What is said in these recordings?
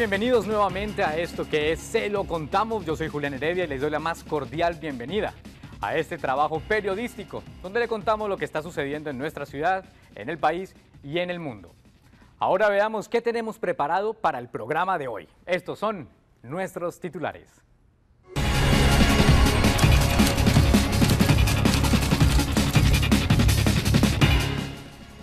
Bienvenidos nuevamente a esto que es Se lo contamos. Yo soy Julián Heredia y les doy la más cordial bienvenida a este trabajo periodístico donde le contamos lo que está sucediendo en nuestra ciudad, en el país y en el mundo. Ahora veamos qué tenemos preparado para el programa de hoy. Estos son nuestros titulares.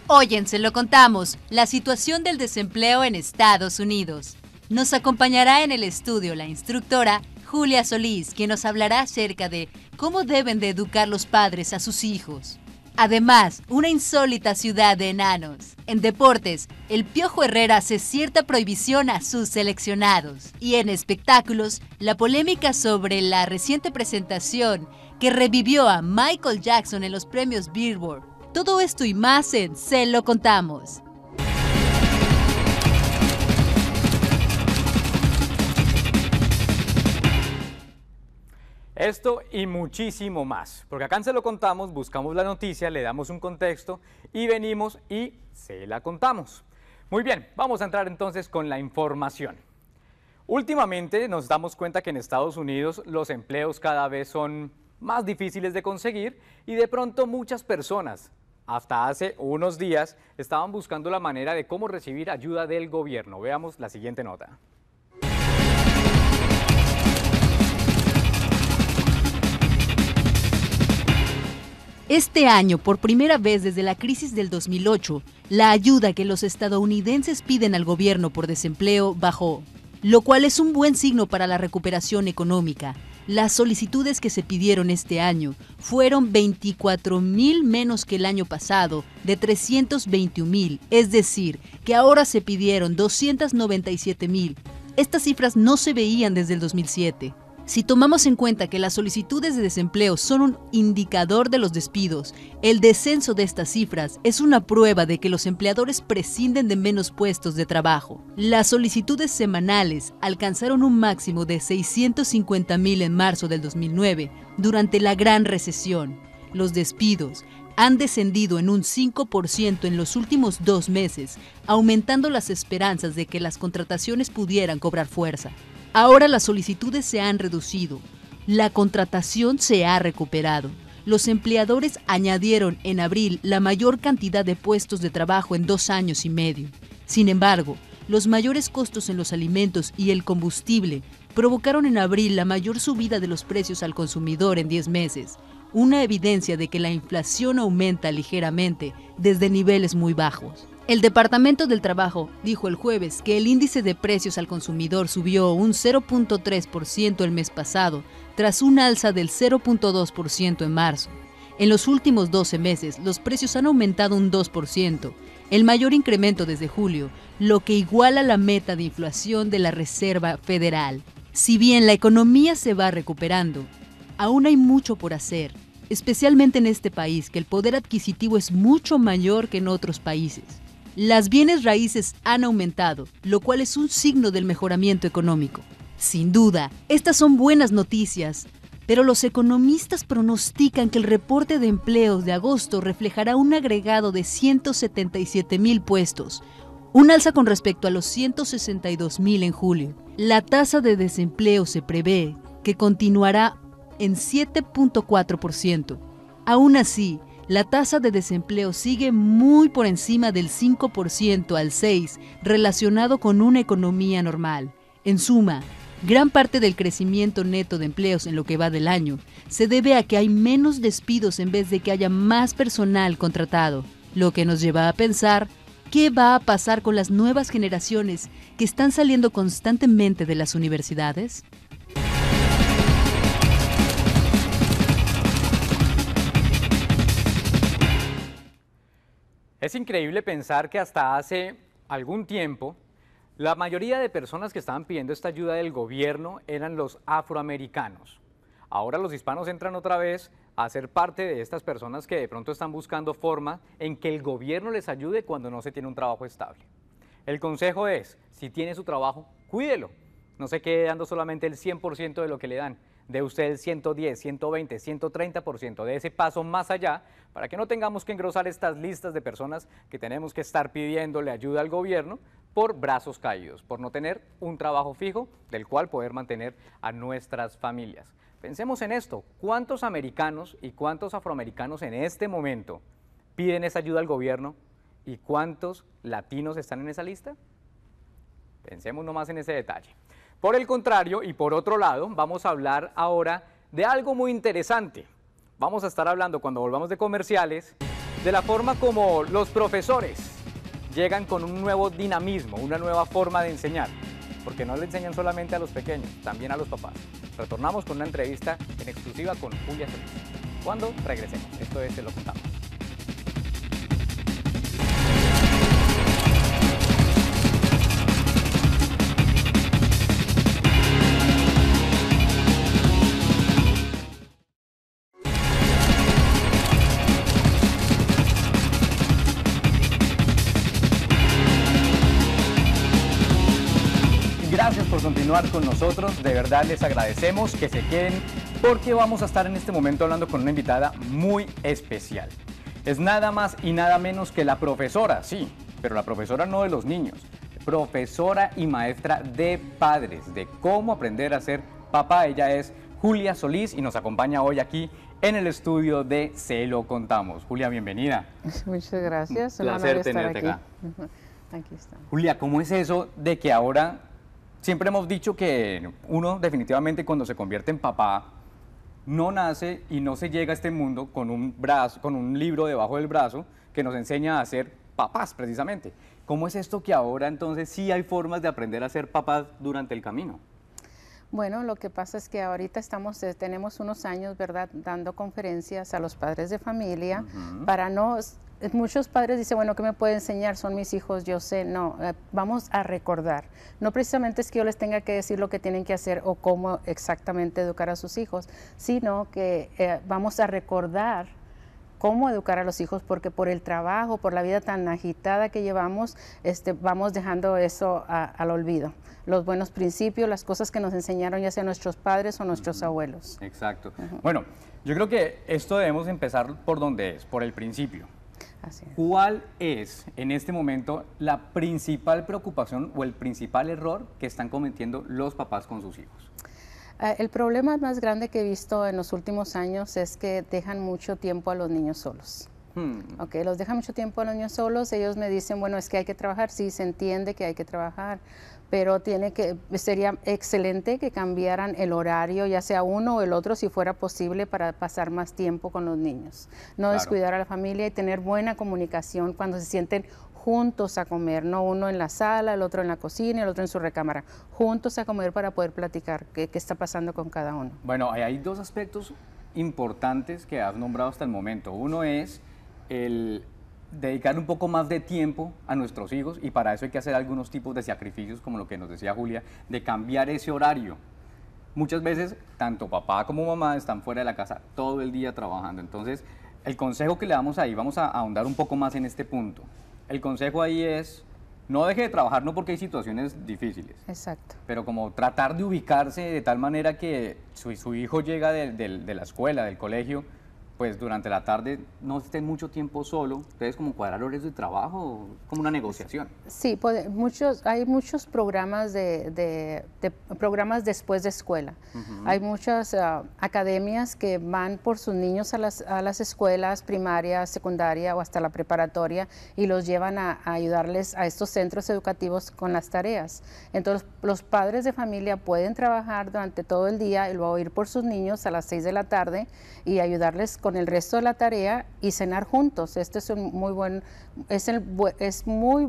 Hoy en Se lo contamos, la situación del desempleo en Estados Unidos. Nos acompañará en el estudio la instructora Julia Solís, quien nos hablará acerca de cómo deben de educar los padres a sus hijos. Además, una insólita ciudad de enanos. En deportes, el Piojo Herrera hace cierta prohibición a sus seleccionados. Y en espectáculos, la polémica sobre la reciente presentación que revivió a Michael Jackson en los premios Billboard. Todo esto y más en Se lo contamos. Esto y muchísimo más, porque acá Se lo contamos, buscamos la noticia, le damos un contexto y venimos y se la contamos. Muy bien, vamos a entrar entonces con la información. Últimamente nos damos cuenta que en Estados Unidos los empleos cada vez son más difíciles de conseguir y de pronto muchas personas hasta hace unos días estaban buscando la manera de cómo recibir ayuda del gobierno. Veamos la siguiente nota. Este año, por primera vez desde la crisis del 2008, la ayuda que los estadounidenses piden al gobierno por desempleo bajó, lo cual es un buen signo para la recuperación económica, las solicitudes que se pidieron este año fueron 24 mil menos que el año pasado, de 321 mil, es decir, que ahora se pidieron 297 mil. Estas cifras no se veían desde el 2007. Si tomamos en cuenta que las solicitudes de desempleo son un indicador de los despidos, el descenso de estas cifras es una prueba de que los empleadores prescinden de menos puestos de trabajo. Las solicitudes semanales alcanzaron un máximo de 650 mil en marzo del 2009, durante la gran recesión. Los despidos han descendido en un 5% en los últimos dos meses, aumentando las esperanzas de que las contrataciones pudieran cobrar fuerza. Ahora las solicitudes se han reducido, la contratación se ha recuperado. Los empleadores añadieron en abril la mayor cantidad de puestos de trabajo en dos años y medio. Sin embargo, los mayores costos en los alimentos y el combustible provocaron en abril la mayor subida de los precios al consumidor en 10 meses, una evidencia de que la inflación aumenta ligeramente desde niveles muy bajos. El Departamento del Trabajo dijo el jueves que el índice de precios al consumidor subió un 0.3% el mes pasado, tras un alza del 0.2% en marzo. En los últimos 12 meses, los precios han aumentado un 2%, el mayor incremento desde julio, lo que iguala la meta de inflación de la Reserva Federal. Si bien la economía se va recuperando, aún hay mucho por hacer, especialmente en este país, que el poder adquisitivo es mucho mayor que en otros países. Las bienes raíces han aumentado, lo cual es un signo del mejoramiento económico. Sin duda, estas son buenas noticias, pero los economistas pronostican que el reporte de empleos de agosto reflejará un agregado de 177 mil puestos, un alza con respecto a los 162 mil en julio. La tasa de desempleo se prevé que continuará en 7.4%. Aún así, la tasa de desempleo sigue muy por encima del 5% al 6%, relacionado con una economía normal. En suma, gran parte del crecimiento neto de empleos en lo que va del año se debe a que hay menos despidos en vez de que haya más personal contratado, lo que nos lleva a pensar qué va a pasar con las nuevas generaciones que están saliendo constantemente de las universidades. Es increíble pensar que hasta hace algún tiempo la mayoría de personas que estaban pidiendo esta ayuda del gobierno eran los afroamericanos. Ahora los hispanos entran otra vez a ser parte de estas personas que de pronto están buscando forma en que el gobierno les ayude cuando no se tiene un trabajo estable. El consejo es, si tiene su trabajo, cuídelo. No se quede dando solamente el 100% de lo que le dan de usted el 110, 120, 130%, de ese paso más allá, para que no tengamos que engrosar estas listas de personas que tenemos que estar pidiéndole ayuda al gobierno, por brazos caídos, por no tener un trabajo fijo del cual poder mantener a nuestras familias. Pensemos en esto, ¿cuántos americanos y cuántos afroamericanos en este momento piden esa ayuda al gobierno y cuántos latinos están en esa lista? Pensemos nomás en ese detalle. Por el contrario, y por otro lado, vamos a hablar ahora de algo muy interesante. Vamos a estar hablando cuando volvamos de comerciales de la forma como los profesores llegan con un nuevo dinamismo, una nueva forma de enseñar, porque no le enseñan solamente a los pequeños, también a los papás. Retornamos con una entrevista en exclusiva con Julia Solís. Cuando regresemos, esto es Se lo contamos. Continuar con nosotros. De verdad les agradecemos que se queden porque vamos a estar en este momento hablando con una invitada muy especial. Es nada más y nada menos que la profesora, sí, pero la profesora no de los niños, profesora y maestra de padres, de cómo aprender a ser papá. Ella es Julia Solís y nos acompaña hoy aquí en el estudio de Se lo contamos. Julia, bienvenida. Muchas gracias. Un placer tenerte acá. Aquí está. Julia, ¿cómo es eso de que ahora Siempre hemos dicho que uno definitivamente cuando se convierte en papá no nace y no se llega a este mundo con un brazo, con un libro debajo del brazo que nos enseña a ser papás precisamente. ¿Cómo es esto que ahora entonces sí hay formas de aprender a ser papás durante el camino? Bueno, lo que pasa es que ahorita estamos, eh, tenemos unos años, ¿verdad?, dando conferencias a los padres de familia para no muchos padres dicen, bueno, ¿qué me puede enseñar? Son mis hijos, yo sé. No, eh, vamos a recordar. No precisamente es que yo les tenga que decir lo que tienen que hacer o cómo exactamente educar a sus hijos, sino que eh, vamos a recordar cómo educar a los hijos, porque por el trabajo, por la vida tan agitada que llevamos, este, vamos dejando eso al olvido. Los buenos principios, las cosas que nos enseñaron ya sea nuestros padres o nuestros abuelos. Exacto. Bueno, yo creo que esto debemos empezar por donde es, por el principio. ¿Cuál es en este momento la principal preocupación o el principal error que están cometiendo los papás con sus hijos? Eh, el problema más grande que he visto en los últimos años es que dejan mucho tiempo a los niños solos. Hmm. Okay, los dejan mucho tiempo a los niños solos. Ellos me dicen, bueno, es que hay que trabajar. Sí, se entiende que hay que trabajar, pero tiene que sería excelente que cambiaran el horario, ya sea uno o el otro, si fuera posible, para pasar más tiempo con los niños. No descuidar a la familia y tener buena comunicación cuando se sienten juntos a comer, no uno en la sala, el otro en la cocina, el otro en su recámara, juntos a comer para poder platicar qué, qué está pasando con cada uno. Bueno, hay dos aspectos importantes que has nombrado hasta el momento. Uno es el dedicar un poco más de tiempo a nuestros hijos y para eso hay que hacer algunos tipos de sacrificios, como lo que nos decía Julia, de cambiar ese horario. Muchas veces, tanto papá como mamá están fuera de la casa todo el día trabajando. Entonces, el consejo que le damos ahí, vamos a ahondar un poco más en este punto. El consejo ahí es, no deje de trabajar, no porque hay situaciones difíciles. Exacto. Pero como tratar de ubicarse de tal manera que su, su hijo llega de la escuela, del colegio, pues durante la tarde no esté mucho tiempo solo, ustedes como cuadrar horarios de trabajo, como una negociación. Sí, pues, muchos, hay muchos programas de, programas después de escuela. Hay muchas ah, academias que van por sus niños a las, a las escuelas primarias, secundaria o hasta la preparatoria y los llevan a, ayudarles a estos centros educativos con las tareas. Entonces los padres de familia pueden trabajar durante todo el día y luego ir por sus niños a las 6 de la tarde y ayudarles con el resto de la tarea y cenar juntos. Este es un muy buen, es, el, es muy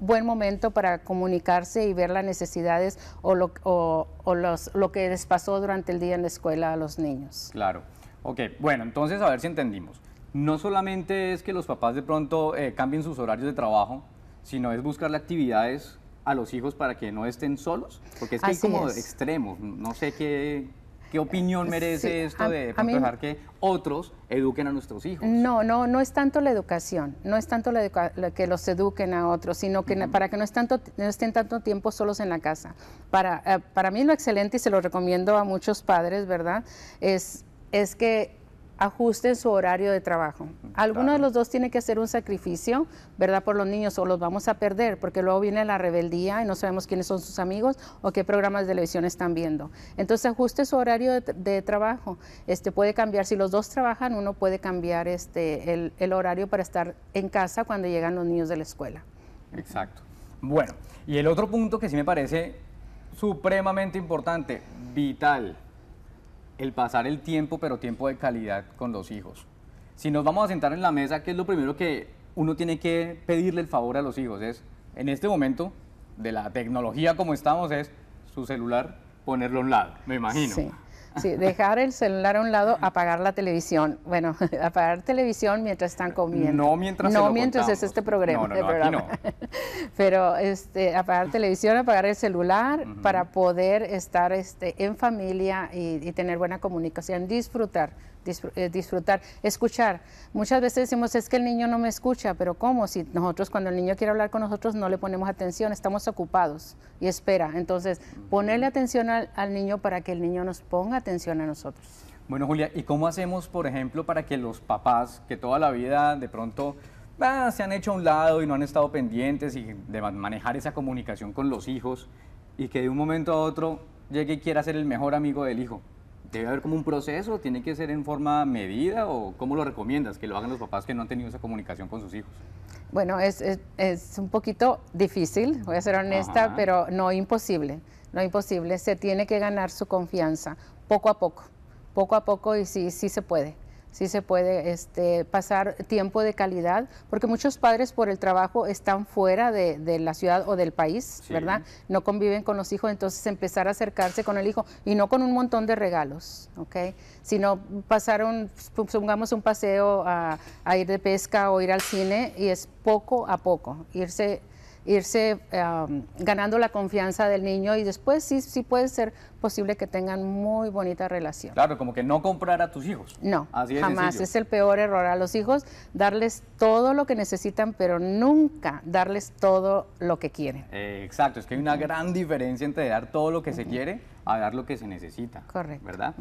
buen momento para comunicarse y ver las necesidades o, lo, o, los, lo que les pasó durante el día en la escuela a los niños. Claro. Ok, bueno, entonces a ver si entendimos. No solamente es que los papás de pronto eh, cambien sus horarios de trabajo, sino es buscarle actividades a los hijos para que no estén solos, porque es que hay como extremos, no sé qué, ¿Qué opinión merece esto de dejar que otros eduquen a nuestros hijos? No, no, no es tanto la educación, no es tanto la que los eduquen a otros, sino que para que no, tanto, no, estén tanto tiempo solos en la casa. Para, eh, para mí lo excelente, y se lo recomiendo a muchos padres, ¿verdad? Es, es que ajusten su horario de trabajo. Alguno de los dos tiene que hacer un sacrificio, ¿verdad? Por los niños o los vamos a perder porque luego viene la rebeldía y no sabemos quiénes son sus amigos o qué programas de televisión están viendo. Entonces ajuste su horario de, trabajo. Este puede cambiar, si los dos trabajan, uno puede cambiar este, el, el horario para estar en casa cuando llegan los niños de la escuela. Exacto. Bueno, y el otro punto que sí me parece supremamente importante, vital, el pasar el tiempo, pero tiempo de calidad con los hijos. Si nos vamos a sentar en la mesa, ¿qué es lo primero que uno tiene que pedirle el favor a los hijos? Es, en este momento de la tecnología como estamos, es su celular, ponerlo a un lado, me imagino. Sí, dejar el celular a un lado, apagar la televisión. Bueno, apagar televisión mientras están comiendo. No mientras No mientras es este programa. No, no, no, Pero este, apagar televisión, apagar el celular para poder estar este, en familia y tener buena comunicación, disfrutar disfrutar, escuchar. Muchas veces decimos, es que el niño no me escucha, pero ¿cómo? Si nosotros cuando el niño quiere hablar con nosotros no le ponemos atención, estamos ocupados y espera. Entonces, ponerle atención al, niño para que el niño nos ponga atención a nosotros. Bueno, Julia, ¿y cómo hacemos, por ejemplo, para que los papás, que toda la vida de pronto ah, se han hecho a un lado y no han estado pendientes y de manejar esa comunicación con los hijos, y que de un momento a otro llegue y quiera ser el mejor amigo del hijo? ¿Debe haber como un proceso? ¿Tiene que ser en forma medida o cómo lo recomiendas que lo hagan los papás que no han tenido esa comunicación con sus hijos? Bueno, es, es, un poquito difícil, voy a ser honesta, pero no imposible, no imposible. Se tiene que ganar su confianza poco a poco, poco a poco y sí, sí se puede sí se puede este, pasar tiempo de calidad, porque muchos padres por el trabajo están fuera de, la ciudad o del país, ¿verdad? No conviven con los hijos, entonces empezar a acercarse con el hijo y no con un montón de regalos, ¿ok? Sino pasar un, supongamos un paseo a, a ir de pesca o ir al cine y es poco a poco, irse irse ganando la confianza del niño y después sí, sí puede ser posible que tengan muy bonita relación. Claro, como que no comprar a tus hijos. No, jamás. Es el peor error a los hijos, darles todo lo que necesitan, pero nunca darles todo lo que quieren. Eh, exacto, es que hay una gran diferencia entre dar todo lo que se quiere a dar lo que se necesita. Correcto. ¿Verdad?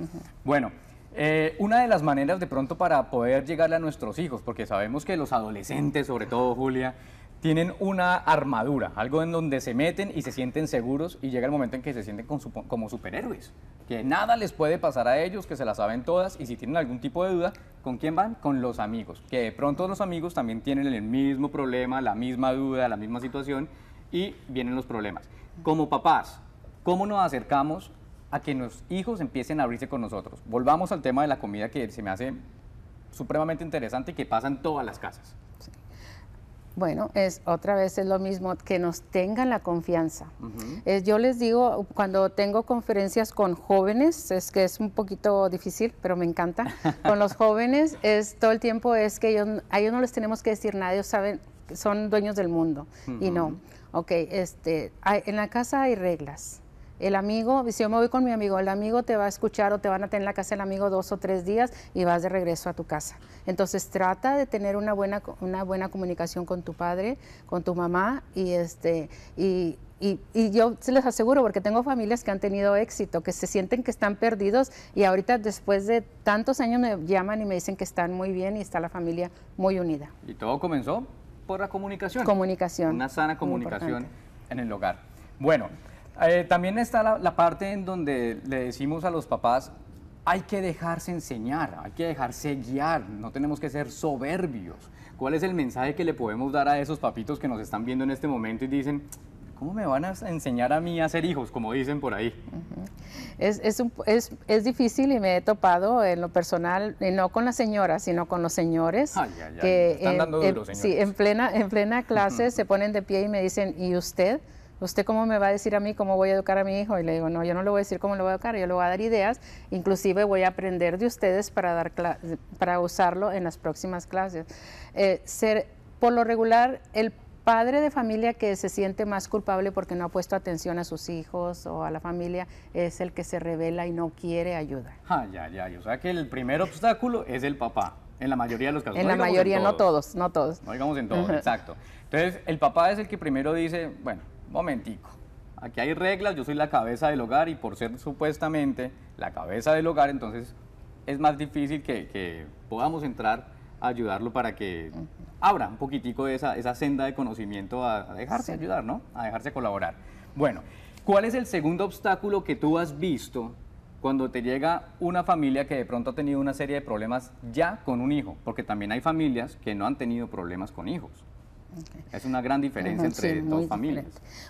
Bueno. Eh, una de las maneras de pronto para poder llegarle a nuestros hijos, porque sabemos que los adolescentes, sobre todo Julia, tienen una armadura, algo en donde se meten y se sienten seguros y llega el momento en que se sienten como superhéroes, que nada les puede pasar a ellos, que se la saben todas y si tienen algún tipo de duda, ¿con quién van? Con los amigos, que de pronto los amigos también tienen el mismo problema, la misma duda, la misma situación y vienen los problemas. Como papás, ¿cómo nos acercamos a que los hijos empiecen a abrirse con nosotros? Volvamos al tema de la comida que se me hace supremamente interesante y que pasa en todas las casas. Bueno, es otra vez es lo mismo, que nos tengan la confianza. Eh, yo les digo, cuando tengo conferencias con jóvenes, es que es un poquito difícil, pero me encanta. con los jóvenes, es todo el tiempo es que ellos, a ellos no les tenemos que decir nada, ellos saben, son dueños del mundo. Y no, ok, este, en la casa hay reglas. El amigo, si yo me voy con mi amigo, el amigo te va a escuchar o te van a tener en la casa el amigo dos o tres días y vas de regreso a tu casa. Entonces trata de tener una buena, una buena comunicación con tu padre, con tu mamá y este y, y, yo se les aseguro, porque tengo familias que han tenido éxito, que se sienten que están perdidos y ahorita después de tantos años me llaman y me dicen que están muy bien y está la familia muy unida. Y todo comenzó por la comunicación. Comunicación. Una sana comunicación en el hogar. Bueno, eh, también está la, parte en donde le decimos a los papás, hay que dejarse enseñar, hay que dejarse guiar, no tenemos que ser soberbios. ¿Cuál es el mensaje que le podemos dar a esos papitos que nos están viendo en este momento y dicen, ¿cómo me van a enseñar a mí a ser hijos, como dicen por ahí? es, es, es, difícil y me he topado en lo personal, no con las señoras, sino con los señores. que están dando duro, Sí, en plena, en plena clase se ponen de pie y me dicen, ¿y usted? ¿Usted cómo me va a decir a mí cómo voy a educar a mi hijo? Y le digo, no, yo no le voy a decir cómo lo voy a educar, yo le voy a dar ideas, inclusive voy a aprender de ustedes para, dar para usarlo en las próximas clases. Eh, ser, por lo regular, el padre de familia que se siente más culpable porque no ha puesto atención a sus hijos o a la familia es el que se revela y no quiere ayudar. Ah, ya, ya, o sea que el primer obstáculo es el papá. En la mayoría de los casos. En la mayoría, no todos, no todos. No digamos en todos, exacto. Entonces, el papá es el que primero dice, bueno, momentico, aquí hay reglas, yo soy la cabeza del hogar y por ser supuestamente la cabeza del hogar, entonces es más difícil que, podamos entrar a ayudarlo para que abra un poquitico esa, esa senda de conocimiento a, dejarse ayudar, ¿no? A dejarse colaborar. Bueno, ¿cuál es el segundo obstáculo que tú has visto cuando te llega una familia que de pronto ha tenido una serie de problemas ya con un hijo? Porque también hay familias que no han tenido problemas con hijos. Es una gran diferencia entre dos familias.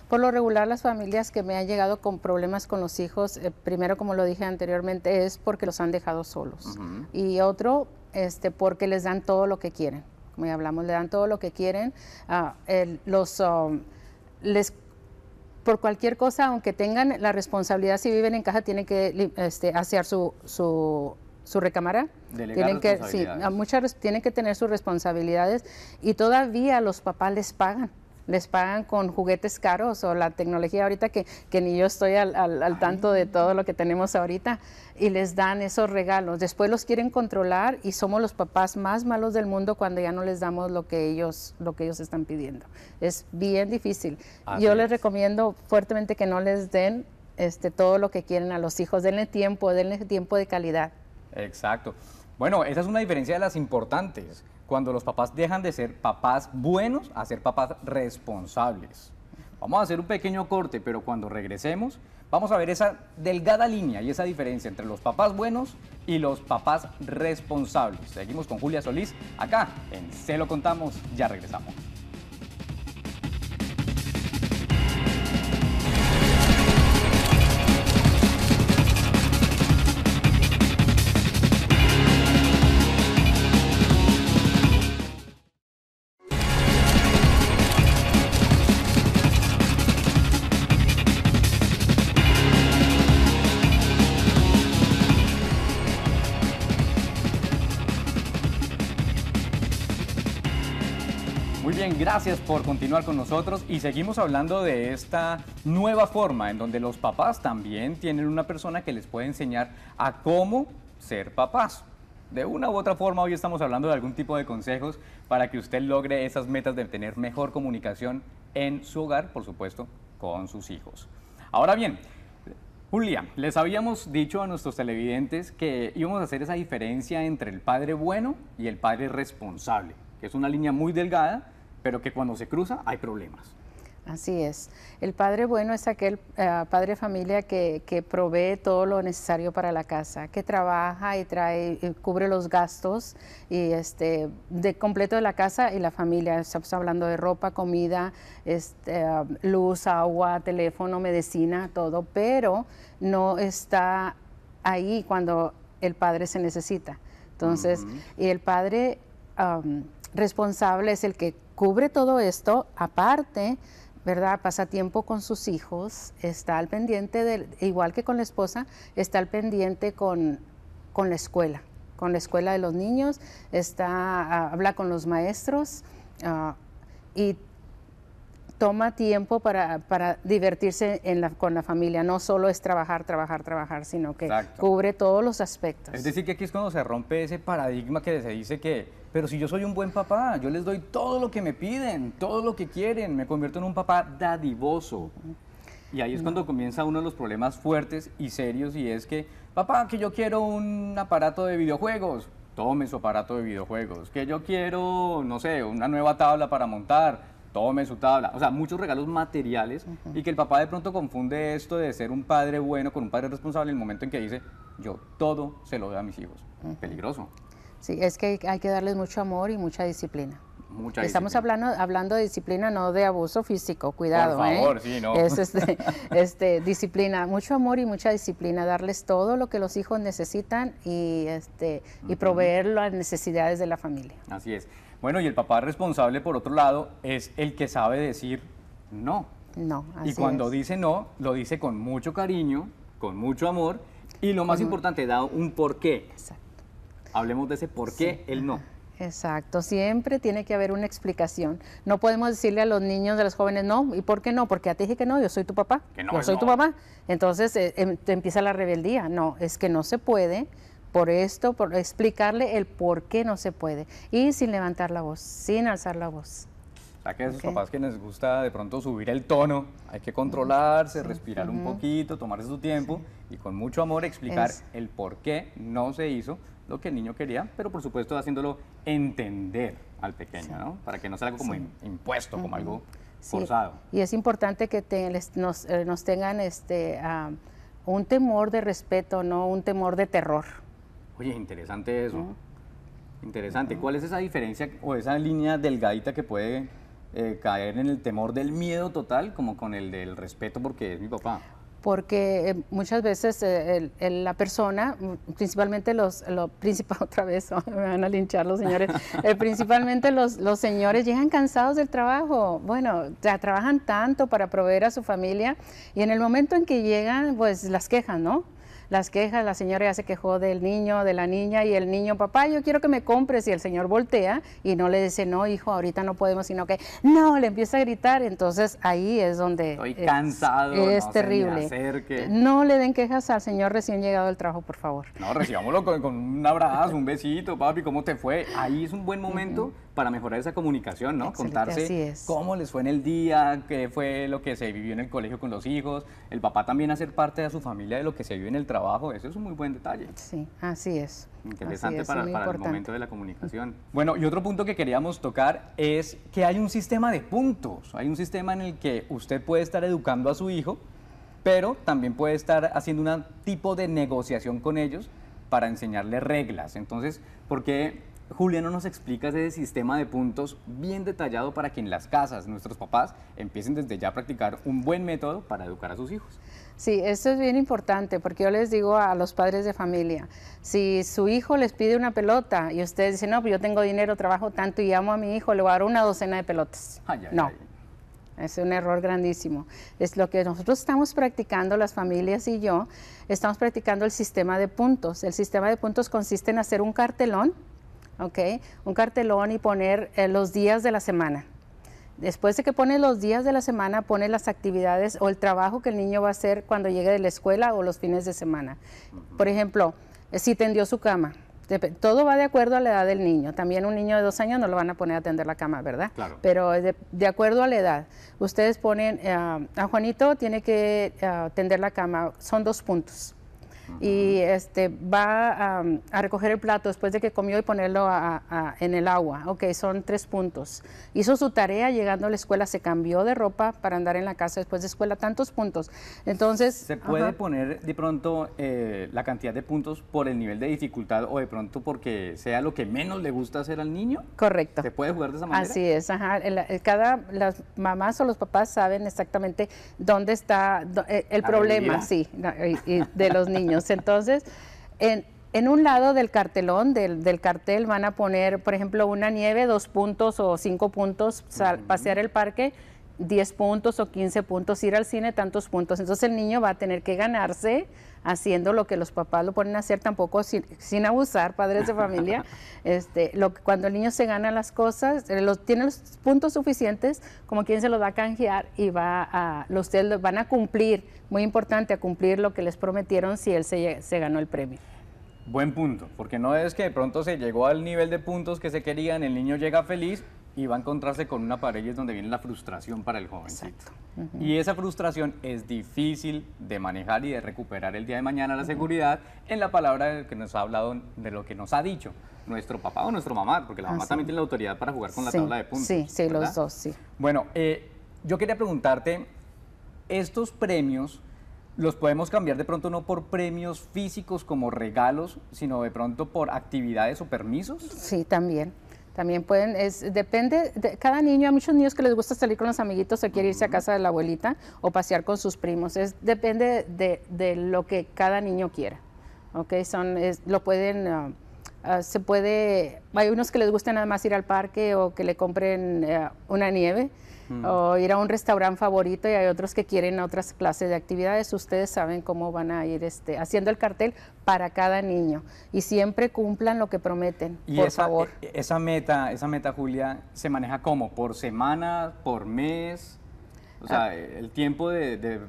Por lo regular, las familias que me han llegado con problemas con los hijos, eh, primero, como lo dije anteriormente, es porque los han dejado solos. Y otro, este, porque les dan todo lo que quieren. Como ya hablamos, le dan todo lo que quieren. Ah, los, um, les por cualquier cosa, aunque tengan la responsabilidad, si viven en casa, tienen que este, hacer su, su su recámara. tienen que, sí, muchas tienen que tener sus responsabilidades y todavía los papás les pagan. Les pagan con juguetes caros o la tecnología ahorita que, que ni yo estoy al, al, tanto de todo lo que tenemos ahorita y les dan esos regalos. Después los quieren controlar y somos los papás más malos del mundo cuando ya no les damos lo que ellos, lo que ellos están pidiendo. Es bien difícil. yo les recomiendo fuertemente que no les den este, todo lo que quieren a los hijos. Denle tiempo, denle tiempo de calidad. Exacto. Bueno, esa es una diferencia de las importantes. Cuando los papás dejan de ser papás buenos a ser papás responsables. Vamos a hacer un pequeño corte, pero cuando regresemos vamos a ver esa delgada línea y esa diferencia entre los papás buenos y los papás responsables. Seguimos con Julia Solís acá en Se lo contamos, ya regresamos. Gracias por continuar con nosotros y seguimos hablando de esta nueva forma en donde los papás también tienen una persona que les puede enseñar a cómo ser papás. De una u otra forma, hoy estamos hablando de algún tipo de consejos para que usted logre esas metas de tener mejor comunicación en su hogar, por supuesto, con sus hijos. Ahora bien, Julia, les habíamos dicho a nuestros televidentes que íbamos a hacer esa diferencia entre el padre bueno y el padre responsable, que es una línea muy delgada pero que cuando se cruza hay problemas. Así es. El padre bueno es aquel uh, padre familia que, que, provee todo lo necesario para la casa, que trabaja y trae, y cubre los gastos y este de completo de la casa y la familia. Estamos hablando de ropa, comida, este, uh, luz, agua, teléfono, medicina, todo, pero no está ahí cuando el padre se necesita. Entonces, uh -huh. y el padre um, responsable es el que cubre todo esto, aparte, ¿verdad? Pasa tiempo con sus hijos, está al pendiente, igual que con la esposa, está al pendiente con, con la escuela, con la escuela de los niños, está, uh, habla con los maestros uh, y toma tiempo para, para divertirse en la, con la familia. No solo es trabajar, trabajar, trabajar, sino que Exacto. cubre todos los aspectos. Es decir, que aquí es cuando se rompe ese paradigma que se dice que, pero si yo soy un buen papá, yo les doy todo lo que me piden, todo lo que quieren, me convierto en un papá dadivoso. Y ahí es cuando comienza uno de los problemas fuertes y serios y es que, papá, que yo quiero un aparato de videojuegos, tome su aparato de videojuegos, que yo quiero, no sé, una nueva tabla para montar, tome su tabla. O sea, muchos regalos materiales uh -huh. y que el papá de pronto confunde esto de ser un padre bueno con un padre responsable en el momento en que dice, yo todo se lo doy a mis hijos. Uh -huh. Peligroso. Sí, es que hay que darles mucho amor y mucha disciplina. Mucha Estamos disciplina. hablando, hablando de disciplina, no de abuso físico, cuidado. Por favor, ¿eh? sí, no. Es este, este, disciplina, mucho amor y mucha disciplina, darles todo lo que los hijos necesitan y, este, uh -huh. y proveer las necesidades de la familia. Así es. Bueno, y el papá responsable, por otro lado, es el que sabe decir no. No, así Y cuando es. dice no, lo dice con mucho cariño, con mucho amor y lo más con... importante, da un porqué. Exacto. Hablemos de ese por qué sí. el no. Exacto, siempre tiene que haber una explicación. No podemos decirle a los niños, a los jóvenes, no, ¿y por qué no? Porque ya te dije que no, yo soy tu papá. Que no, yo soy no. tu papá. Entonces eh, te empieza la rebeldía. No, es que no se puede por esto, por explicarle el por qué no se puede. Y sin levantar la voz, sin alzar la voz. sea que esos papás que les gusta de pronto subir el tono, hay que controlarse, respirar un poquito, tomarse su tiempo y con mucho amor explicar el por qué no se hizo lo que el niño quería, pero por supuesto haciéndolo entender al pequeño, ¿no? Para que no sea algo como impuesto, como algo forzado. Y es importante que nos, eh, nos, tengan este, un temor de respeto, no un temor de terror. Oye, interesante eso. Interesante. ¿Cuál es esa diferencia o esa línea delgadita que puede eh, caer en el temor del miedo total como con el del respeto porque es mi papá? porque eh, muchas veces eh, la persona, mm, principalmente los, lo, principal, otra vez, me van a linchar los señores, principalmente los, los, señores llegan cansados del trabajo, bueno, trabajan tanto para proveer a su familia y en el momento en que llegan, pues las quejan, ¿no? Las quejas, la señora ya se quejó del niño, de la niña y el niño, papá, yo quiero que me compres y el señor voltea y no le dice, no, hijo, ahorita no podemos, sino que, no, le empieza a gritar, entonces ahí es donde... Estoy cansado, es terrible. No le den quejas al señor recién llegado del trabajo, por favor. No, recibámoslo con, un abrazo, un besito, papi, ¿cómo te fue? Ahí es un buen momento para mejorar esa comunicación, ¿no? Contarse cómo les fue en el día, qué fue lo que se vivió en el colegio con los hijos, el papá también hacer parte de su familia de lo que se vive en el trabajo, eso es un muy buen detalle. Sí, así es. Interesante para, el momento de la comunicación. Bueno, y otro punto que queríamos tocar es que hay un sistema de puntos, hay un sistema en el que usted puede estar educando a su hijo, pero también puede estar haciendo un tipo de negociación con ellos para enseñarle reglas. Entonces, ¿por qué Juliano nos explica ese sistema de puntos bien detallado para que en las casas nuestros papás empiecen desde ya a practicar un buen método para educar a sus hijos. Sí, esto es bien importante porque yo les digo a los padres de familia, si su hijo les pide una pelota y ustedes dicen, no, pues yo tengo dinero, trabajo tanto y amo a mi hijo, le voy a dar una docena de pelotas. no. Es un error grandísimo. Es lo que nosotros estamos practicando, las familias y yo, estamos practicando el sistema de puntos. El sistema de puntos consiste en hacer un cartelón ¿ok? Un cartelón y poner eh, los días de la semana. Después de que pone los días de la semana, pone las actividades o el trabajo que el niño va a hacer cuando llegue de la escuela o los fines de semana. Por ejemplo, eh, si tendió su cama. Todo va de acuerdo a la edad del niño. También un niño de dos años no lo van a poner a tender la cama, ¿verdad? Claro. Pero de, acuerdo a la edad. Ustedes ponen, eh, a Juanito tiene que tender la cama, son dos puntos y este, va a, recoger el plato después de que comió y ponerlo en el agua. Ok, son tres puntos. Hizo su tarea llegando a la escuela, se cambió de ropa para andar en la casa después de escuela, tantos puntos. Entonces... ¿Se puede poner de pronto eh, la cantidad de puntos por el nivel de dificultad o de pronto porque sea lo que menos le gusta hacer al niño? Correcto. ¿Se puede jugar de esa manera? Así es, ajá. cada, las mamás o los papás saben exactamente dónde está eh, el problema, sí, de los niños. Entonces, en, un lado del cartelón, del, cartel, van a poner, por ejemplo, una nieve, dos puntos o cinco puntos, pasear el parque, 10 puntos o 15 puntos, ir al cine, tantos puntos. Entonces el niño va a tener que ganarse haciendo lo que los papás lo ponen a hacer, tampoco sin, abusar, padres de familia. este, lo, cuando el niño se gana las cosas, eh, los, tiene los puntos suficientes, como quien se los va a canjear y va a, los, van a cumplir, muy importante, a cumplir lo que les prometieron si él se, se ganó el premio. Buen punto, porque no es que de pronto se llegó al nivel de puntos que se querían, el niño llega feliz y va a encontrarse con una pared y es donde viene la frustración para el jovencito. Y esa frustración es difícil de manejar y de recuperar el día de mañana la seguridad en la palabra que nos ha hablado, de lo que nos ha dicho nuestro papá o nuestro mamá, porque la mamá también tiene la autoridad para jugar con la tabla de puntos. Sí, sí, los dos, sí. Bueno, eh, yo quería preguntarte, estos premios los podemos cambiar de pronto no por premios físicos como regalos, sino de pronto por actividades o permisos? Sí, también. También pueden, es, depende de cada niño, hay muchos niños que les gusta salir con los amiguitos o quiere irse a casa de la abuelita o pasear con sus primos. Es, depende de, de lo que cada niño quiera. ¿ok? Son, es, lo pueden, ah, ah, se puede, hay unos que les gusta nada más ir al parque o que le compren eh, una nieve o ir a un restaurante favorito y hay otros que quieren otras clases de actividades. Ustedes saben cómo van a ir este, haciendo el cartel para cada niño y siempre cumplan lo que prometen, y por esa, favor. E, esa meta, esa meta, Julia, se maneja como por semana, por mes, o sea, ah. el tiempo de,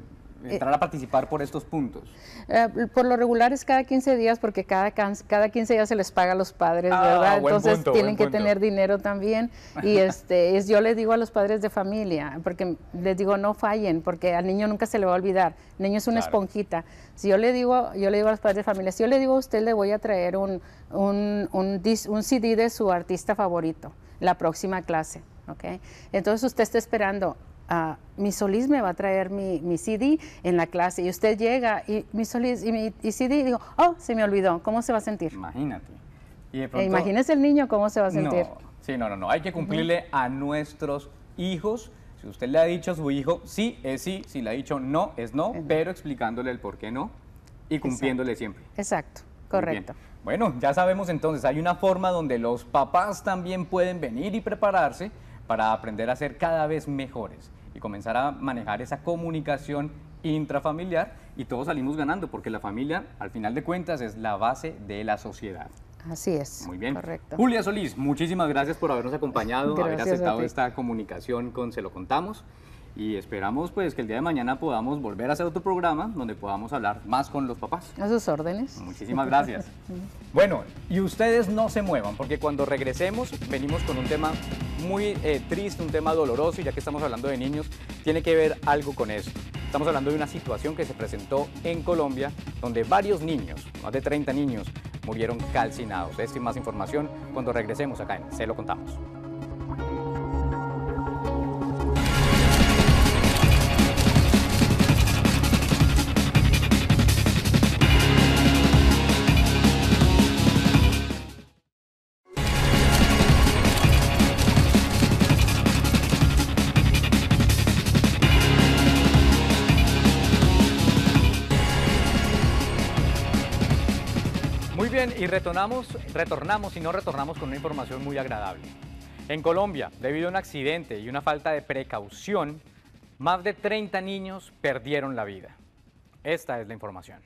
entrar a participar por estos puntos? Eh, por lo regular es cada 15 días porque cada, cada 15 días se les paga a los padres, Ah, ¿verdad? Entonces punto, tienen que punto. tener dinero también. Y este, es, yo les digo a los padres de familia, porque les digo no fallen, porque al niño nunca se le va a olvidar. El niño es una Claro. esponjita. Si yo le digo, yo le digo a los padres de familia, si yo le digo a usted le voy a traer un, un, un, dis- un CD de su artista favorito la próxima clase, ¿ok? Entonces usted está esperando, ah, mi Solís me va a traer mi, mi CD en la clase y usted llega y mi Solís y mi y CD y digo, oh, se me olvidó, ¿cómo se va a sentir? Imagínate. Y de E pronto- imagínese el niño cómo se va a sentir. No, sí, no, no, no. Hay que cumplirle a nuestros hijos. Si usted le ha dicho a su hijo sí, es sí. Si le ha dicho no, es no, pero explicándole el por qué no y cumpliéndole siempre. Exacto, correcto. Bueno, ya sabemos entonces, hay una forma donde los papás también pueden venir y prepararse para aprender a ser cada vez mejores y comenzar a manejar esa comunicación intrafamiliar y todos salimos ganando porque la familia, al final de cuentas, es la base de la sociedad. Así es. Muy bien. Correcto. Julia Solís, muchísimas gracias por habernos acompañado, haber Gracias aceptado esta comunicación con Se lo contamos. Y esperamos pues que el día de mañana podamos volver a hacer otro programa donde podamos hablar más con los papás. A sus órdenes. Muchísimas gracias. Bueno, y ustedes no se muevan, porque cuando regresemos venimos con un tema muy eh, triste, un tema doloroso, y ya que estamos hablando de niños, tiene que ver algo con eso. Estamos hablando de una situación que se presentó en Colombia, donde varios niños, más de 30 niños, murieron calcinados. Esta y más información cuando regresemos acá en Se lo contamos. Y retornamos, retornamos y no retornamos con una información muy agradable. En Colombia, debido a un accidente y una falta de precaución, más de 30 niños perdieron la vida. Esta es la información.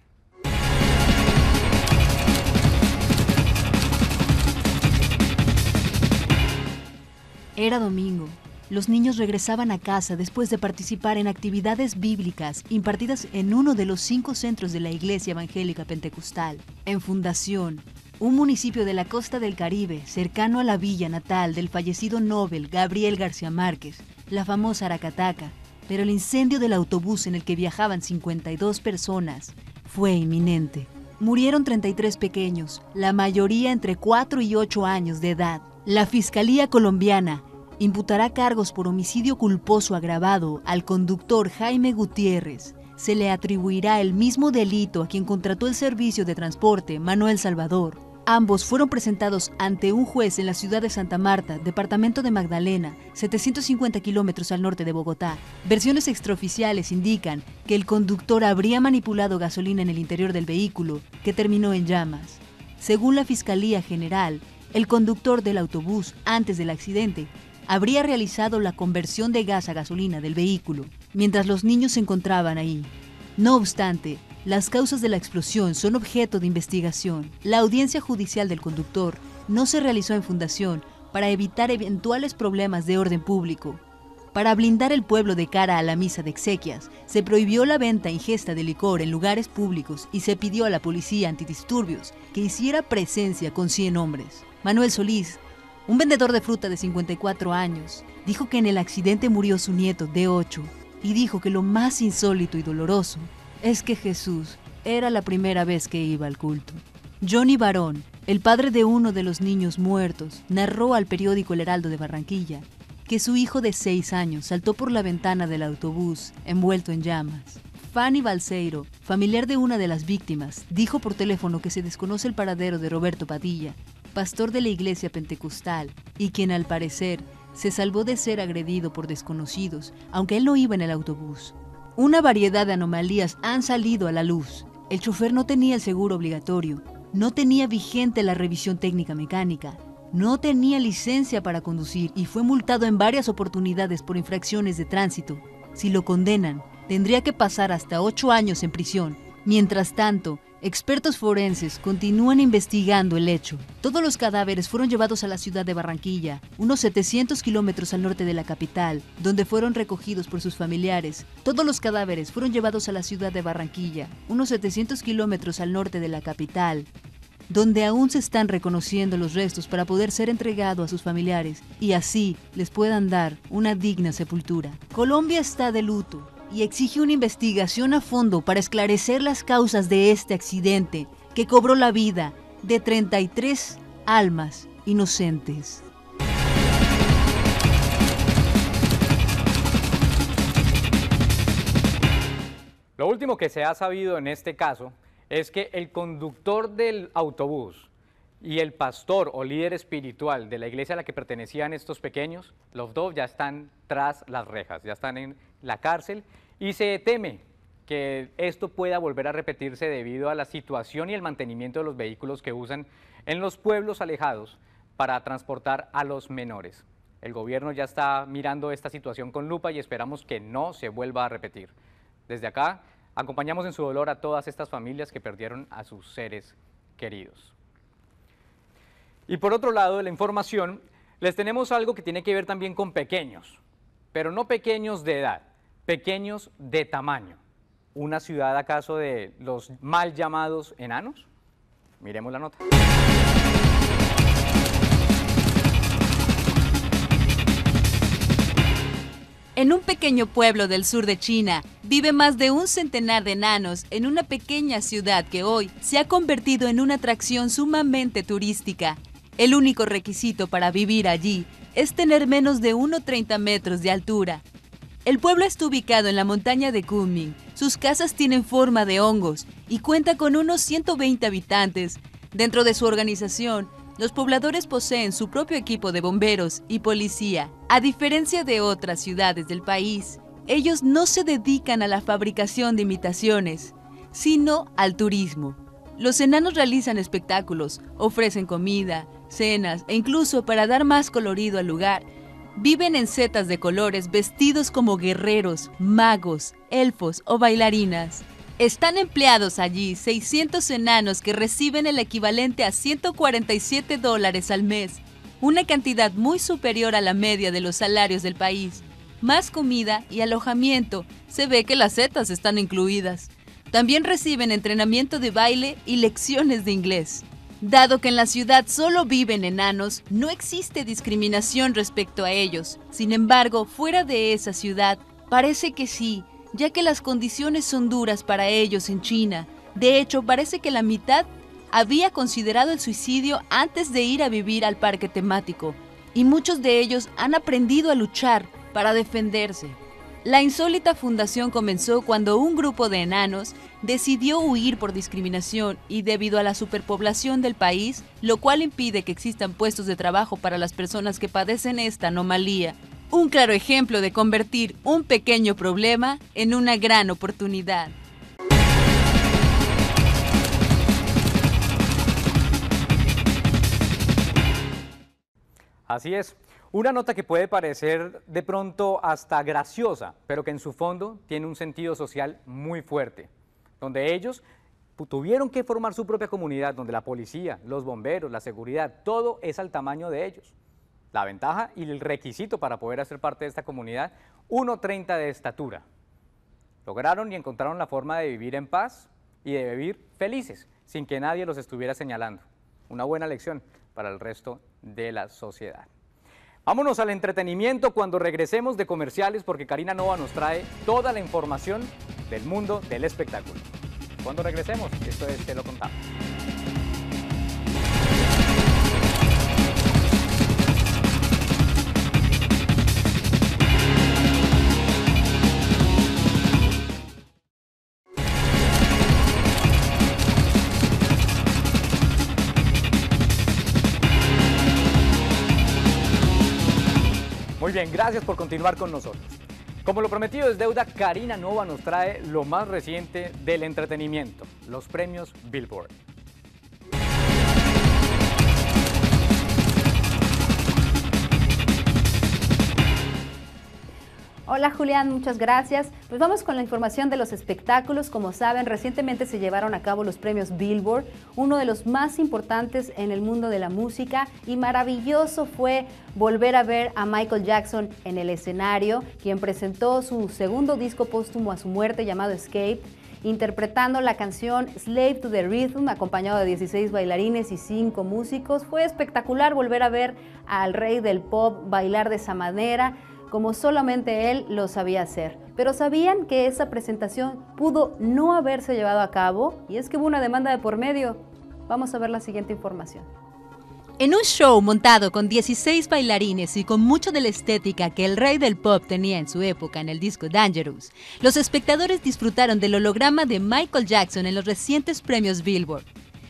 Era domingo. Los niños regresaban a casa después de participar en actividades bíblicas impartidas en uno de los cinco centros de la Iglesia Evangélica Pentecostal, en Fundación, un municipio de la costa del Caribe, cercano a la villa natal del fallecido Nobel Gabriel García Márquez, la famosa Aracataca. Pero el incendio del autobús en el que viajaban 52 personas fue inminente. Murieron 33 pequeños, la mayoría entre 4 y 8 años de edad. La Fiscalía colombiana imputará cargos por homicidio culposo agravado al conductor Jaime Gutiérrez. Se le atribuirá el mismo delito a quien contrató el servicio de transporte, Manuel Salvador. Ambos fueron presentados ante un juez en la ciudad de Santa Marta, departamento de Magdalena, 750 kilómetros al norte de Bogotá. Versiones extraoficiales indican que el conductor habría manipulado gasolina en el interior del vehículo, que terminó en llamas. Según la Fiscalía General, el conductor del autobús, antes del accidente, habría realizado la conversión de gas a gasolina del vehículo, mientras los niños se encontraban ahí. No obstante, las causas de la explosión son objeto de investigación. La audiencia judicial del conductor no se realizó en fundación para evitar eventuales problemas de orden público. Para blindar el pueblo de cara a la misa de exequias, se prohibió la venta e ingesta de licor en lugares públicos y se pidió a la policía antidisturbios que hiciera presencia con 100 hombres. Manuel Solís, un vendedor de fruta de 54 años, dijo que en el accidente murió su nieto de 8 y dijo que lo más insólito y doloroso es que Jesús era la primera vez que iba al culto. Johnny Barón, el padre de uno de los niños muertos, narró al periódico El Heraldo de Barranquilla que su hijo de 6 años saltó por la ventana del autobús envuelto en llamas. Fanny Balseiro, familiar de una de las víctimas, dijo por teléfono que se desconoce el paradero de Roberto Padilla, pastor de la iglesia pentecostal, y quien al parecer se salvó de ser agredido por desconocidos, aunque él no iba en el autobús. Una variedad de anomalías han salido a la luz. El chofer no tenía el seguro obligatorio, no tenía vigente la revisión técnica mecánica, no tenía licencia para conducir y fue multado en varias oportunidades por infracciones de tránsito. Si lo condenan, tendría que pasar hasta ocho años en prisión Mientras tanto, expertos forenses continúan investigando el hecho. Todos los cadáveres fueron llevados a la ciudad de Barranquilla, unos 700 kilómetros al norte de la capital, donde fueron recogidos por sus familiares. Todos los cadáveres fueron llevados a la ciudad de Barranquilla, unos 700 kilómetros al norte de la capital, donde aún se están reconociendo los restos para poder ser entregado a sus familiares y así les puedan dar una digna sepultura. Colombia está de luto y exige una investigación a fondo para esclarecer las causas de este accidente que cobró la vida de 33 almas inocentes. Lo último que se ha sabido en este caso es que el conductor del autobús y el pastor o líder espiritual de la iglesia a la que pertenecían estos pequeños, los dos ya están tras las rejas, ya están en la cárcel y se teme que esto pueda volver a repetirse debido a la situación y el mantenimiento de los vehículos que usan en los pueblos alejados para transportar a los menores. El gobierno ya está mirando esta situación con lupa y esperamos que no se vuelva a repetir. Desde acá acompañamos en su dolor a todas estas familias que perdieron a sus seres queridos. Y por otro lado de la información, les tenemos algo que tiene que ver también con pequeños, pero no pequeños de edad, pequeños de tamaño. ¿Una ciudad acaso de los mal llamados enanos? Miremos la nota. En un pequeño pueblo del sur de China vive más de un centenar de enanos en una pequeña ciudad que hoy se ha convertido en una atracción sumamente turística. El único requisito para vivir allí es tener menos de 1,30 metros de altura. El pueblo está ubicado en la montaña de Kunming. Sus casas tienen forma de hongos y cuenta con unos 120 habitantes. Dentro de su organización, los pobladores poseen su propio equipo de bomberos y policía. A diferencia de otras ciudades del país, ellos no se dedican a la fabricación de imitaciones, sino al turismo. Los enanos realizan espectáculos, ofrecen comida, cenas e incluso para dar más colorido al lugar, viven en setas de colores vestidos como guerreros, magos, elfos o bailarinas. Están empleados allí 600 enanos que reciben el equivalente a 147 dólares al mes, una cantidad muy superior a la media de los salarios del país. Más comida y alojamiento, se ve que las setas están incluidas. También reciben entrenamiento de baile y lecciones de inglés. Dado que en la ciudad solo viven enanos, no existe discriminación respecto a ellos. Sin embargo, fuera de esa ciudad, parece que sí, ya que las condiciones son duras para ellos en China. De hecho, parece que la mitad había considerado el suicidio antes de ir a vivir al parque temático, y muchos de ellos han aprendido a luchar para defenderse. La insólita fundación comenzó cuando un grupo de enanos decidió huir por discriminación y debido a la superpoblación del país, lo cual impide que existan puestos de trabajo para las personas que padecen esta anomalía. Un claro ejemplo de convertir un pequeño problema en una gran oportunidad. Así es. Una nota que puede parecer de pronto hasta graciosa, pero que en su fondo tiene un sentido social muy fuerte, donde ellos tuvieron que formar su propia comunidad, donde la policía, los bomberos, la seguridad, todo es al tamaño de ellos. La ventaja y el requisito para poder hacer parte de esta comunidad, 1,30 de estatura. Lograron y encontraron la forma de vivir en paz y de vivir felices, sin que nadie los estuviera señalando. Una buena lección para el resto de la sociedad. Vámonos al entretenimiento cuando regresemos de comerciales porque Karina Nova nos trae toda la información del mundo del espectáculo. Cuando regresemos, esto es Te lo contamos. Muy bien, gracias por continuar con nosotros. Como lo prometido es deuda, Karina Nova nos trae lo más reciente del entretenimiento, los premios Billboard. Hola Julián, muchas gracias. Pues vamos con la información de los espectáculos. Como saben, recientemente se llevaron a cabo los premios Billboard, uno de los más importantes en el mundo de la música y maravilloso fue volver a ver a Michael Jackson en el escenario, quien presentó su segundo disco póstumo a su muerte llamado Escape interpretando la canción Slave to the Rhythm, acompañado de 16 bailarines y 5 músicos. Fue espectacular volver a ver al rey del pop bailar de esa manera como solamente él lo sabía hacer. Pero sabían que esa presentación pudo no haberse llevado a cabo y es que hubo una demanda de por medio. Vamos a ver la siguiente información. En un show montado con 16 bailarines y con mucho de la estética que el rey del pop tenía en su época en el disco Dangerous, los espectadores disfrutaron del holograma de Michael Jackson en los recientes premios Billboard.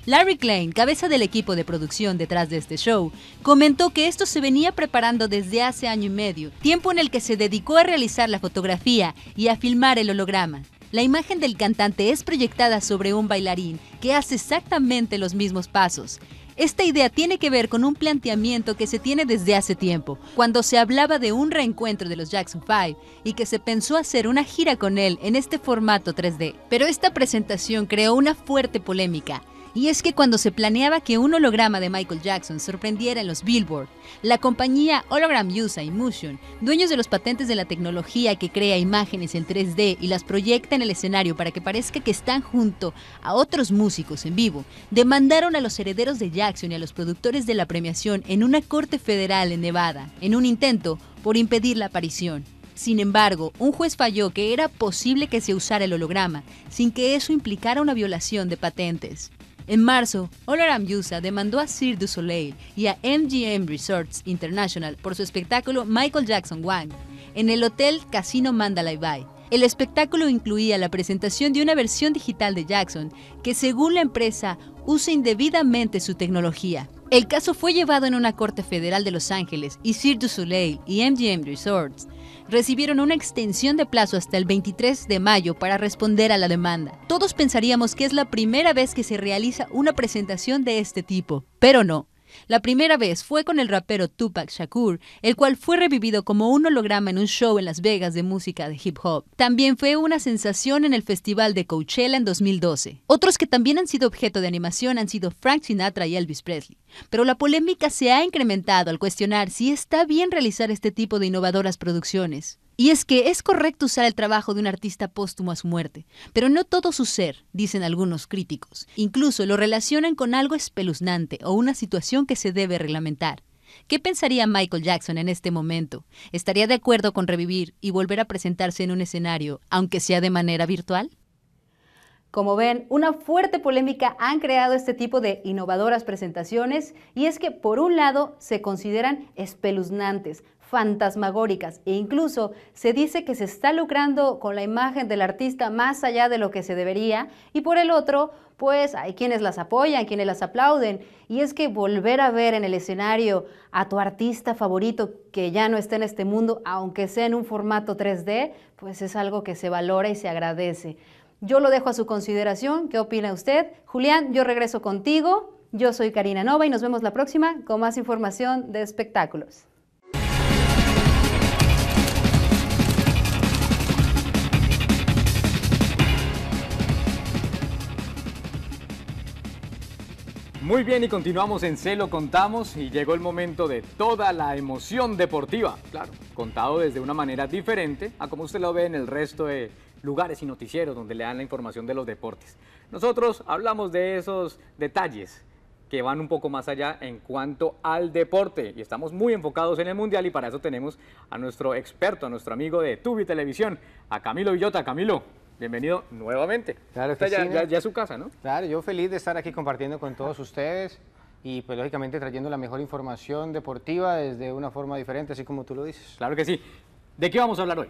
Larry Klein, cabeza del equipo de producción detrás de este show, comentó que esto se venía preparando desde hace año y medio, tiempo en el que se dedicó a realizar la fotografía y a filmar el holograma. La imagen del cantante es proyectada sobre un bailarín que hace exactamente los mismos pasos. Esta idea tiene que ver con un planteamiento que se tiene desde hace tiempo, cuando se hablaba de un reencuentro de los Jackson 5 y que se pensó hacer una gira con él en este formato 3D. Pero esta presentación creó una fuerte polémica, y es que cuando se planeaba que un holograma de Michael Jackson sorprendiera en los Billboard, la compañía Hologram USA Motion, dueños de los patentes de la tecnología que crea imágenes en 3D y las proyecta en el escenario para que parezca que están junto a otros músicos en vivo, demandaron a los herederos de Jackson y a los productores de la premiación en una corte federal en Nevada, en un intento por impedir la aparición. Sin embargo, un juez falló que era posible que se usara el holograma, sin que eso implicara una violación de patentes. En marzo, Hologram USA demandó a Cirque du Soleil y a MGM Resorts International por su espectáculo Michael Jackson One en el Hotel Casino Mandalay Bay. El espectáculo incluía la presentación de una versión digital de Jackson que, según la empresa, usa indebidamente su tecnología. El caso fue llevado en una corte federal de Los Ángeles y Cirque du Soleil y MGM Resorts recibieron una extensión de plazo hasta el 23 de mayo para responder a la demanda. Todos pensaríamos que es la primera vez que se realiza una presentación de este tipo, pero no. La primera vez fue con el rapero Tupac Shakur, el cual fue revivido como un holograma en un show en Las Vegas de música de hip hop. También fue una sensación en el festival de Coachella en 2012. Otros que también han sido objeto de animación han sido Frank Sinatra y Elvis Presley. Pero la polémica se ha incrementado al cuestionar si está bien realizar este tipo de innovadoras producciones. Y es que es correcto usar el trabajo de un artista póstumo a su muerte, pero no todo su ser, dicen algunos críticos. Incluso lo relacionan con algo espeluznante o una situación que se debe reglamentar. ¿Qué pensaría Michael Jackson en este momento? ¿Estaría de acuerdo con revivir y volver a presentarse en un escenario, aunque sea de manera virtual? Como ven, una fuerte polémica han creado este tipo de innovadoras presentaciones y es que por un lado se consideran espeluznantes, fantasmagóricas e incluso se dice que se está lucrando con la imagen del artista más allá de lo que se debería y por el otro, pues hay quienes las apoyan, quienes las aplauden y es que volver a ver en el escenario a tu artista favorito que ya no está en este mundo, aunque sea en un formato 3D, pues es algo que se valora y se agradece. Yo lo dejo a su consideración, ¿qué opina usted? Julián, yo regreso contigo. Yo soy Karina Nova y nos vemos la próxima con más información de espectáculos. Muy bien, y continuamos en Se lo contamos y llegó el momento de toda la emoción deportiva. Claro, contado desde una manera diferente a como usted lo ve en el resto de lugares y noticieros donde le dan la información de los deportes. Nosotros hablamos de esos detalles que van un poco más allá en cuanto al deporte y estamos muy enfocados en el Mundial y para eso tenemos a nuestro experto, a nuestro amigo de Tubi Televisión, a Camilo Villota. Camilo, bienvenido nuevamente. Claro que ya, sí, ya, ya es su casa, ¿no? Claro, yo feliz de estar aquí compartiendo con todos ustedes y pues lógicamente trayendo la mejor información deportiva desde una forma diferente, así como tú lo dices. Claro que sí. ¿De qué vamos a hablar hoy?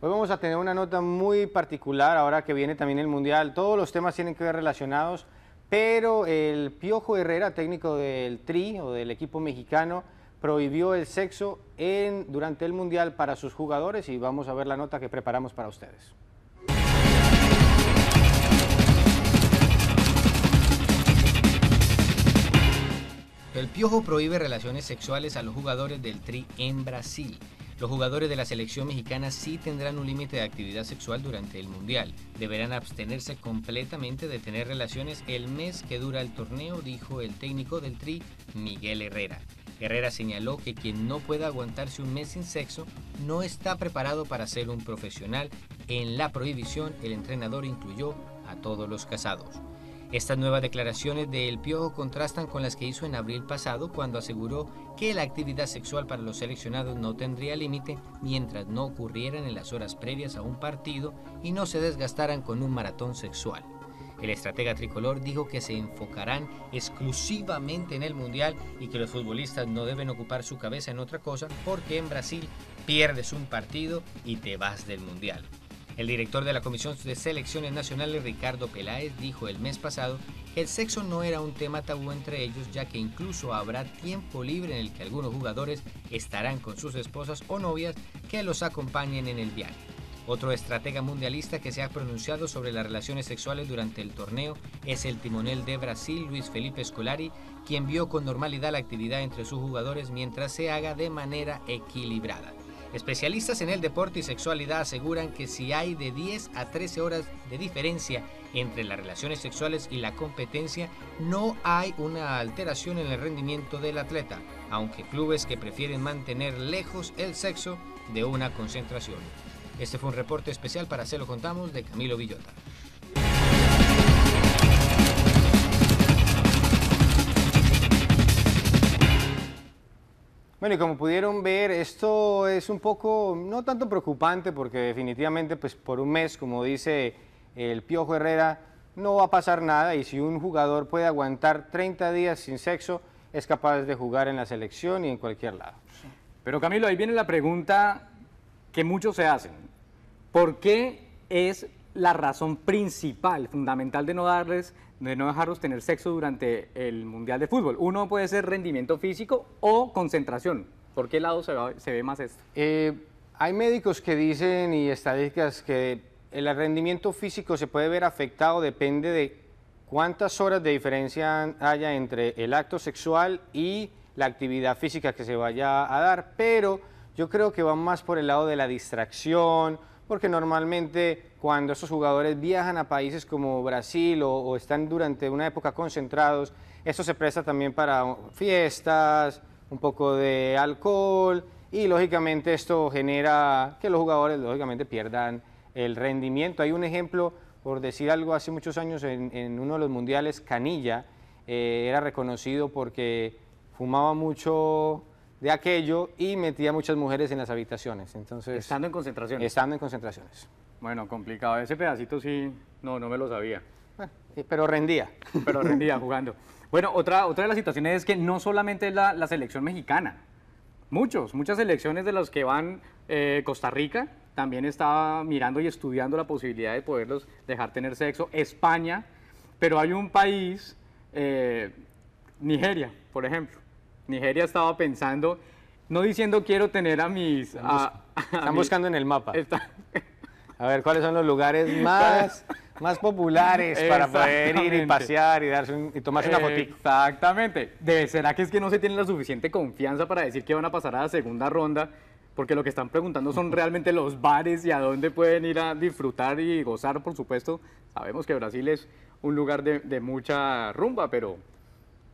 Hoy vamos a tener una nota muy particular, ahora que viene también el Mundial. Todos los temas tienen que ver relacionados, pero el Piojo Herrera, técnico del TRI o del equipo mexicano, prohibió el sexo en, durante el Mundial para sus jugadores y vamos a ver la nota que preparamos para ustedes. El Piojo prohíbe relaciones sexuales a los jugadores del Tri en Brasil. Los jugadores de la selección mexicana sí tendrán un límite de actividad sexual durante el Mundial. Deberán abstenerse completamente de tener relaciones el mes que dura el torneo, dijo el técnico del Tri, Miguel Herrera. Herrera señaló que quien no pueda aguantarse un mes sin sexo no está preparado para ser un profesional. En la prohibición, el entrenador incluyó a todos los casados. Estas nuevas declaraciones de El Piojo contrastan con las que hizo en abril pasado cuando aseguró que la actividad sexual para los seleccionados no tendría límite mientras no ocurrieran en las horas previas a un partido y no se desgastaran con un maratón sexual. El estratega tricolor dijo que se enfocarán exclusivamente en el Mundial y que los futbolistas no deben ocupar su cabeza en otra cosa porque en Brasil pierdes un partido y te vas del Mundial. El director de la Comisión de Selecciones Nacionales, Ricardo Peláez, dijo el mes pasado que el sexo no era un tema tabú entre ellos, ya que incluso habrá tiempo libre en el que algunos jugadores estarán con sus esposas o novias que los acompañen en el viaje. Otro estratega mundialista que se ha pronunciado sobre las relaciones sexuales durante el torneo es el timonel de Brasil, Luis Felipe Scolari, quien vio con normalidad la actividad entre sus jugadores mientras se haga de manera equilibrada. Especialistas en el deporte y sexualidad aseguran que si hay de 10 a 13 horas de diferencia entre las relaciones sexuales y la competencia, no hay una alteración en el rendimiento del atleta, aunque clubes que prefieren mantener lejos el sexo de una concentración. Este fue un reporte especial para Se lo contamos de Camilo Villota. Bueno, y como pudieron ver, esto es un poco, no tanto preocupante, porque definitivamente, pues por un mes, como dice el Piojo Herrera, no va a pasar nada y si un jugador puede aguantar 30 días sin sexo, es capaz de jugar en la selección y en cualquier lado. Pero Camilo, ahí viene la pregunta que muchos se hacen. ¿Por qué es la razón principal, fundamental de no darles, de no dejarlos tener sexo durante el Mundial de Fútbol? Uno puede ser rendimiento físico o concentración. ¿Por qué lado se, se ve más esto? Eh, hay médicos que dicen y estadísticas que el rendimiento físico se puede ver afectado, depende de cuántas horas de diferencia haya entre el acto sexual y la actividad física que se vaya a dar, pero yo creo que va más por el lado de la distracción, porque normalmente cuando esos jugadores viajan a países como Brasil o, están durante una época concentrados, esto se presta también para fiestas, un poco de alcohol y lógicamente esto genera que los jugadores lógicamente pierdan el rendimiento. Hay un ejemplo, por decir algo, hace muchos años en, uno de los mundiales, Canilla eh, era reconocido porque fumaba mucho de aquello y metía muchas mujeres en las habitaciones. Entonces, estando en concentraciones. Estando en concentraciones. Bueno, complicado. Ese pedacito sí, no, no me lo sabía. pero rendía. Pero rendía jugando. Bueno, otra, otra de las situaciones es que no solamente es la, selección mexicana. Muchos, muchas selecciones de las que van eh, Costa Rica también estaba mirando y estudiando la posibilidad de poderlos dejar tener sexo. España, pero hay un país, eh, Nigeria, por ejemplo, Nigeria estaba pensando, no diciendo quiero tener a mis... están buscando en el mapa. A ver, ¿cuáles son los lugares más, más populares para poder ir y pasear y, darse y tomarse una fotito? Exactamente. ¿Será que es que no se tiene la suficiente confianza para decir que van a pasar a la segunda ronda? Porque lo que están preguntando son realmente los bares y a dónde pueden ir a disfrutar y gozar, por supuesto. Sabemos que Brasil es un lugar de, de mucha rumba, pero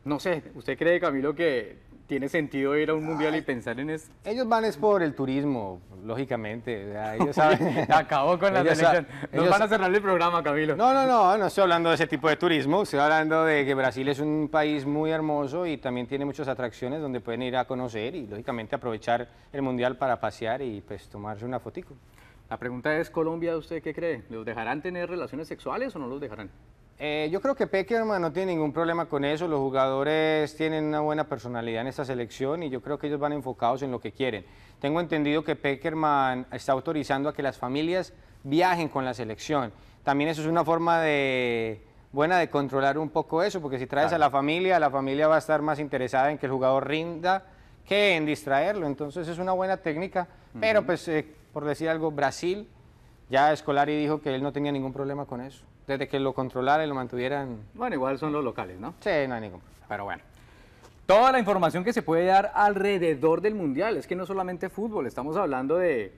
no sé, ¿usted cree, Camilo, que tiene sentido ir a un mundial y pensar en eso? Ellos van es por el turismo, lógicamente. ellos saben. Acabó con la selección. Nos van a cerrar el programa, Camilo. No, no, no, no estoy hablando de ese tipo de turismo. Estoy hablando de que Brasil es un país muy hermoso y también tiene muchas atracciones donde pueden ir a conocer y, lógicamente, aprovechar el mundial para pasear y pues tomarse una fotico. La pregunta es, Colombia, ¿usted qué cree? ¿Los dejarán tener relaciones sexuales o no los dejarán? Eh, yo creo que Peckerman no tiene ningún problema con eso, los jugadores tienen una buena personalidad en esta selección y yo creo que ellos van enfocados en lo que quieren. Tengo entendido que Peckerman está autorizando a que las familias viajen con la selección. También eso es una forma de, buena de controlar un poco eso, porque si traes a la familia, la familia va a estar más interesada en que el jugador rinda que en distraerlo. Entonces es una buena técnica, pero pues eh, por decir algo, Brasil, ya Escolari dijo que él no tenía ningún problema con eso desde que lo controlaran y lo mantuvieran. Bueno, igual son los locales, ¿no? Sí, no hay ningún Pero bueno. toda la información que se puede dar alrededor del Mundial. Es que no solamente fútbol, estamos hablando de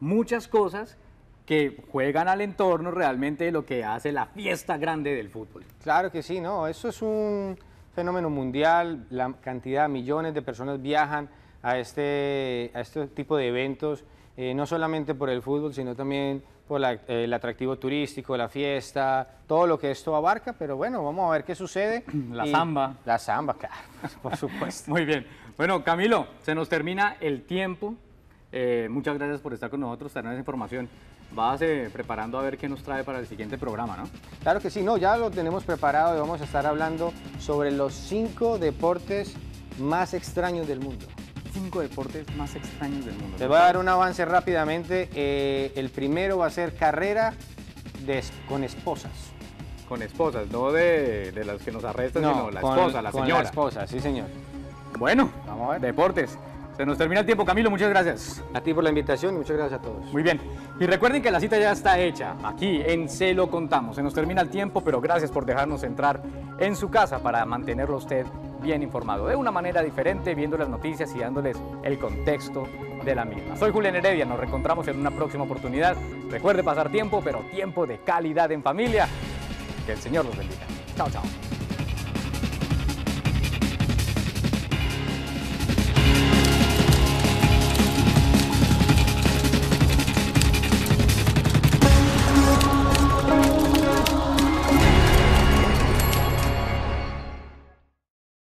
muchas cosas que juegan al entorno realmente de lo que hace la fiesta grande del fútbol. Claro que sí, ¿no? Eso es un fenómeno mundial, la cantidad, millones de personas viajan a este, a este tipo de eventos, eh, no solamente por el fútbol, sino también por la, eh, el atractivo turístico, la fiesta, todo lo que esto abarca, pero bueno, vamos a ver qué sucede. La Y- samba. La samba, claro, por supuesto. Muy bien. Bueno, Camilo, se nos termina el tiempo. Eh, muchas gracias por estar con nosotros, tener esa información. Vas eh, preparando a ver qué nos trae para el siguiente programa, ¿no? Claro que sí, no, ya lo tenemos preparado y vamos a estar hablando sobre los cinco deportes más extraños del mundo. Cinco deportes más extraños del mundo. Les voy a dar un avance rápidamente. Eh, el primero va a ser carrera de con esposas. Con esposas, no de, de las que nos arrestan, sino la con- esposa, la con señora. la esposa, sí señor. Bueno, Vamos a ver. deportes. Se nos termina el tiempo, Camilo, muchas gracias. A ti por la invitación y muchas gracias a todos. Muy bien. Y recuerden que la cita ya está hecha. Aquí en Se lo contamos. Se nos termina el tiempo, pero gracias por dejarnos entrar en su casa para mantenerlo a usted bien informado. De una manera diferente, viendo las noticias y dándoles el contexto de la misma. Soy Julián Heredia. Nos reencontramos en una próxima oportunidad. Recuerde pasar tiempo, pero tiempo de calidad en familia. Que el Señor los bendiga. Chao, chao.